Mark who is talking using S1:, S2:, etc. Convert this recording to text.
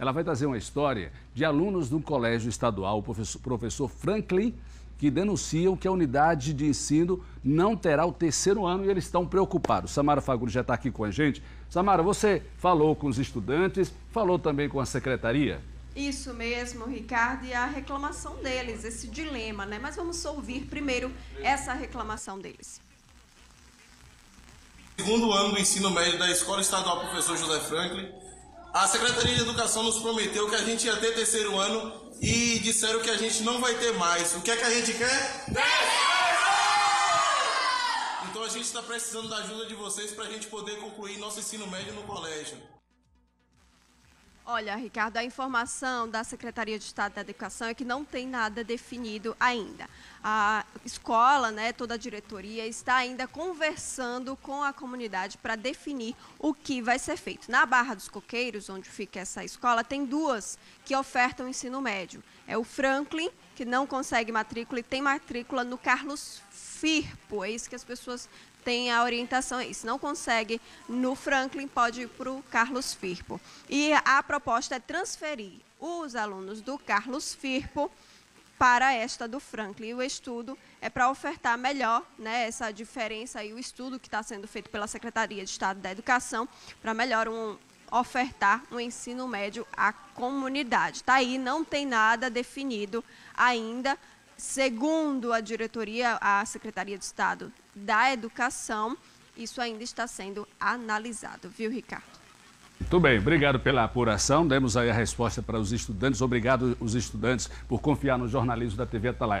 S1: Ela vai trazer uma história de alunos do colégio estadual, o professor, professor Franklin, que denunciam que a unidade de ensino não terá o terceiro ano e eles estão preocupados. Samara Faguri já está aqui com a gente. Samara, você falou com os estudantes, falou também com a secretaria?
S2: Isso mesmo, Ricardo, e a reclamação deles, esse dilema, né? Mas vamos ouvir primeiro essa reclamação deles.
S3: Segundo ano do ensino médio da Escola Estadual Professor José Franklin, a Secretaria de Educação nos prometeu que a gente ia ter terceiro ano e disseram que a gente não vai ter mais. O que é que a gente quer? Então a gente está precisando da ajuda de vocês para a gente poder concluir nosso ensino médio no colégio.
S2: Olha, Ricardo, a informação da Secretaria de Estado da Educação é que não tem nada definido ainda. A escola, né, toda a diretoria está ainda conversando com a comunidade para definir o que vai ser feito. Na Barra dos Coqueiros, onde fica essa escola, tem duas que ofertam ensino médio. É o Franklin, que não consegue matrícula, e tem matrícula no Carlos Firpo. É isso que as pessoas tem a orientação e se não consegue no Franklin, pode ir para o Carlos Firpo. E a proposta é transferir os alunos do Carlos Firpo para esta do Franklin. E o estudo é para ofertar melhor né, essa diferença e o estudo que está sendo feito pela Secretaria de Estado da Educação para melhor um, ofertar um ensino médio à comunidade. Está aí, não tem nada definido ainda. Segundo a diretoria, a Secretaria de Estado da Educação, isso ainda está sendo analisado, viu, Ricardo?
S1: Muito bem, obrigado pela apuração. Demos aí a resposta para os estudantes. Obrigado, os estudantes, por confiar no jornalismo da TV Atalaia.